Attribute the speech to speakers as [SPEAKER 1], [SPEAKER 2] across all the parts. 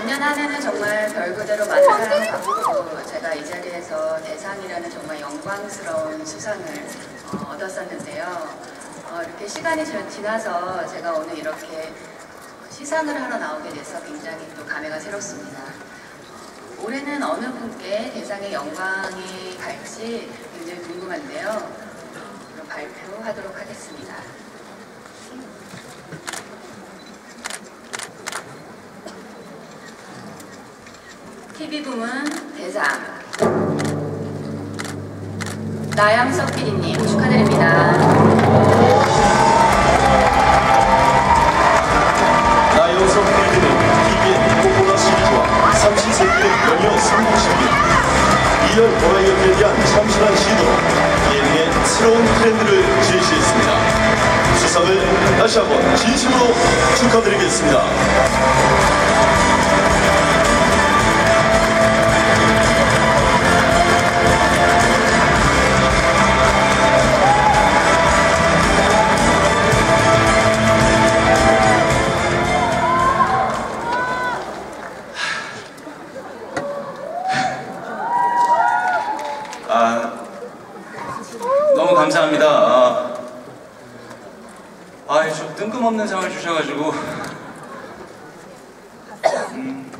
[SPEAKER 1] 작년 한 해는 정말 별 그대로 많은 사랑을 받고 제가 이 자리에서 대상이라는 정말 영광스러운 수상을 어, 얻었었는데요. 어, 이렇게 시간이 지- 지나서 제가 오늘 이렇게 시상을 하러 나오게 돼서 굉장히 또 감회가 새롭습니다. 올해는 어느 분께 대상의 영광이 갈지 굉장히 궁금한데요. 그럼 발표하도록 하겠습니다. TV 부문 대상 나영석 PD님 축하드립니다.
[SPEAKER 2] 나영석 필드는 TVN 코코나 시리즈와 30세기의 연여 성공시입니다. 2년 버라이어티에 대한 참신한 시도로 예능의 새로운 트렌드를 제시했습니다. 수상을 다시 한번 진심으로 축하드리겠습니다.
[SPEAKER 3] 감사합니다. 아, 아, 좀 뜬금없는 상을 주셔가지고. 음,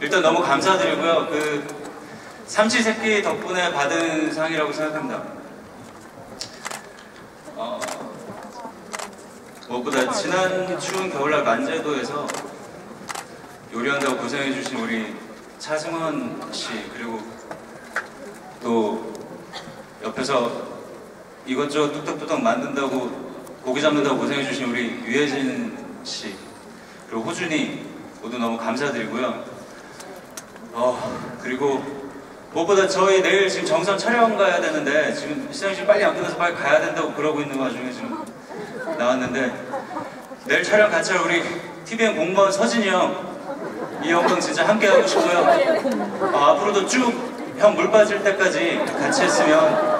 [SPEAKER 3] 일단 너무 감사드리고요. 그, 삼치새끼 덕분에 받은 상이라고 생각합니다. 어, 무엇보다 지난 추운 겨울날 만제도에서 요리한다고 고생해주신 우리 차승원 씨, 그리고 또 옆에서 이것저것 뚝딱뚝딱 만든다고 고기 잡는다고 고생해주신 우리 유혜진 씨 그리고 호준이 모두 너무 감사드리고요. 어 그리고 무엇보다 저희 내일 지금 정선 촬영 가야 되는데 지금 시상식 빨리 안 끝나서 빨리 가야 된다고 그러고 있는 와중에 지금 나왔는데 내일 촬영 같이 할 우리 TVN 공무원 서진이 형 이 영광 진짜 함께 하고 싶고요. 어, 앞으로도 쭉 형 물 빠질 때까지 같이 했으면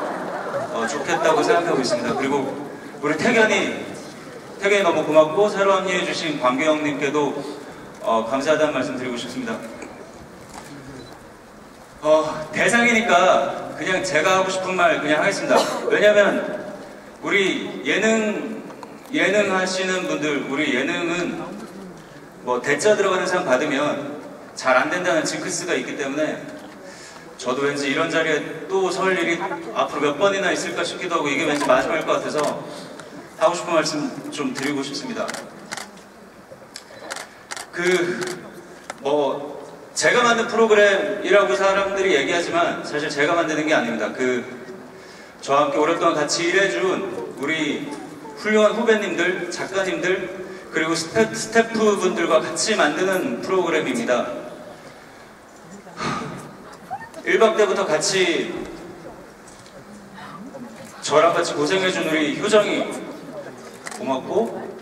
[SPEAKER 3] 어, 좋겠다고 생각하고 있습니다. 그리고 우리 태견이 태견이 너무 고맙고 새로 합류해주신 광규 형님께도 어, 감사하다는 말씀 드리고 싶습니다. 어, 대상이니까 그냥 제가 하고 싶은 말 그냥 하겠습니다. 왜냐면 우리 예능 예능 하시는 분들 우리 예능은 뭐 대자 들어가는 상 받으면 잘 안 된다는 징크스가 있기 때문에 저도 왠지 이런 자리에 또 설 일이 앞으로 몇 번이나 있을까 싶기도 하고 이게 왠지 마지막일 것 같아서 하고 싶은 말씀 좀 드리고 싶습니다. 그 뭐 제가 만든 프로그램이라고 사람들이 얘기하지만 사실 제가 만드는 게 아닙니다. 그 저와 함께 오랫동안 같이 일해준 우리 훌륭한 후배님들, 작가님들 그리고 스태, 스태프분들과 같이 만드는 프로그램입니다. 1박 때부터 같이 저랑 같이 고생해준 우리 효정이 고맙고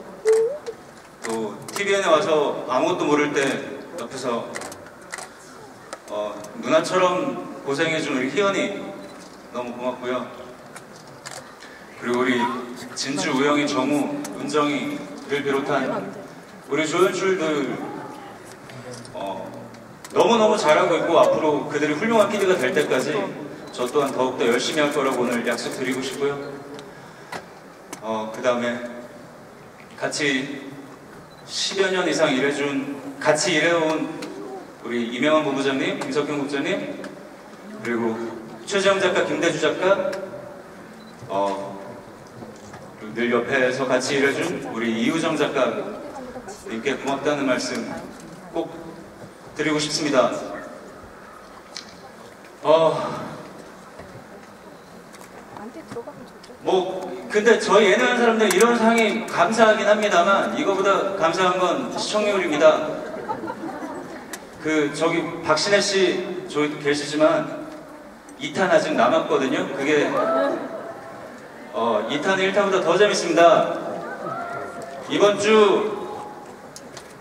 [SPEAKER 3] 또 TVN에 와서 아무것도 모를 때 옆에서 어, 누나처럼 고생해준 우리 희연이 너무 고맙고요. 그리고 우리 진주, 우영이, 정우, 은정이를 비롯한 우리 조연출들 어, 너무너무 잘하고 있고 앞으로 그들이 훌륭한 PD가 될 때까지 저 또한 더욱더 열심히 할 거라고 오늘 약속드리고 싶고요. 어, 그 다음에 같이 10여 년 이상 일해준, 같이 일해온 우리 이명환 본부장님, 김석경 국장님, 그리고 최재형 작가, 김대주 작가, 어, 늘 옆에서 같이 일해준 우리 이우정 작가님께 고맙다는 말씀 꼭 드리고 싶습니다. 어. 뭐 근데 저희 예능하는 사람들 이런 상이 감사하긴 합니다만 이거보다 감사한 건 시청률입니다. 그 저기 박신혜 씨 저기 계시지만 2탄 아직 남았거든요. 그게 어 2탄 1탄보다 더 재밌습니다. 이번 주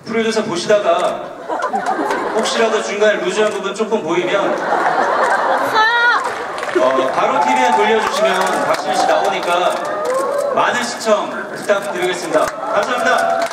[SPEAKER 3] 프로듀서 보시다가 혹시라도 중간에 루즈한 부분 조금 보이면 어, 바로 TV에 돌려주시면 박신혜 씨 나오니까 많은 시청 부탁드리겠습니다. 감사합니다.